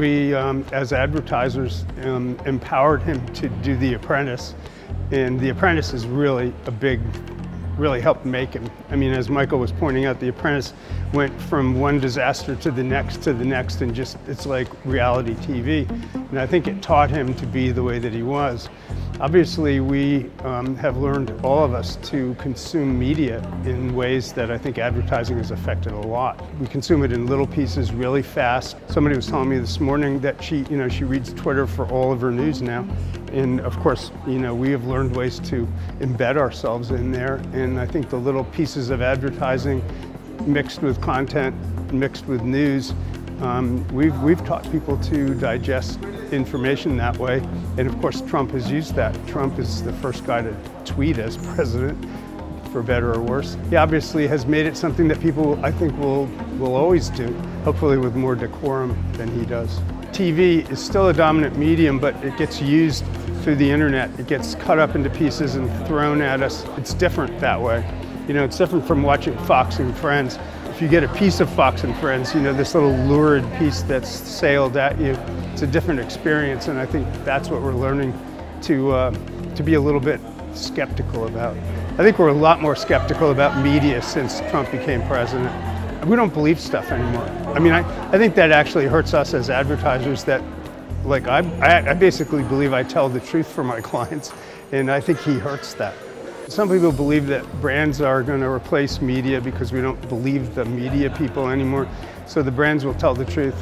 we, um, as advertisers, um, empowered him to do The Apprentice. And The Apprentice is really a big, really helped make him. I mean, as Michael was pointing out, The Apprentice went from one disaster to the next to the next and just, it's like reality TV. And I think it taught him to be the way that he was. Obviously, we um, have learned, all of us, to consume media in ways that I think advertising has affected a lot. We consume it in little pieces really fast. Somebody was telling me this morning that she, you know, she reads Twitter for all of her news now. And of course, you know, we have learned ways to embed ourselves in there. And I think the little pieces of advertising mixed with content, mixed with news, um, we've, we've taught people to digest information that way. And of course, Trump has used that. Trump is the first guy to tweet as president, for better or worse. He obviously has made it something that people, I think, will, will always do, hopefully with more decorum than he does. TV is still a dominant medium, but it gets used through the internet. It gets cut up into pieces and thrown at us. It's different that way. You know, it's different from watching Fox and Friends if you get a piece of Fox and Friends, you know, this little lurid piece that's sailed at you, it's a different experience, and I think that's what we're learning to, uh, to be a little bit skeptical about. I think we're a lot more skeptical about media since Trump became president. We don't believe stuff anymore. I mean, I, I think that actually hurts us as advertisers that, like, I, I basically believe I tell the truth for my clients, and I think he hurts that. Some people believe that brands are going to replace media because we don't believe the media people anymore. So the brands will tell the truth.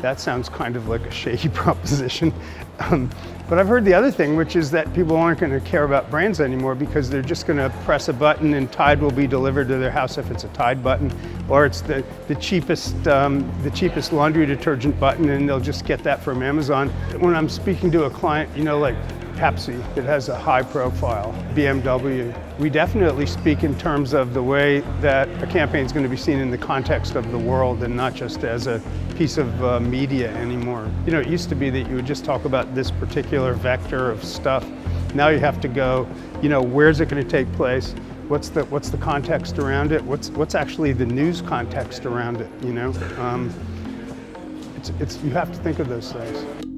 That sounds kind of like a shaky proposition. Um, but I've heard the other thing, which is that people aren't going to care about brands anymore because they're just going to press a button and Tide will be delivered to their house if it's a Tide button, or it's the, the cheapest um, the cheapest laundry detergent button, and they'll just get that from Amazon. When I'm speaking to a client, you know, like Pepsi, it has a high profile, BMW. We definitely speak in terms of the way that a campaign is going to be seen in the context of the world and not just as a piece of uh, media anymore. You know, it used to be that you would just talk about this particular vector of stuff. Now you have to go, you know, where's it going to take place? What's the, what's the context around it? What's, what's actually the news context around it, you know? Um, it's, it's, you have to think of those things.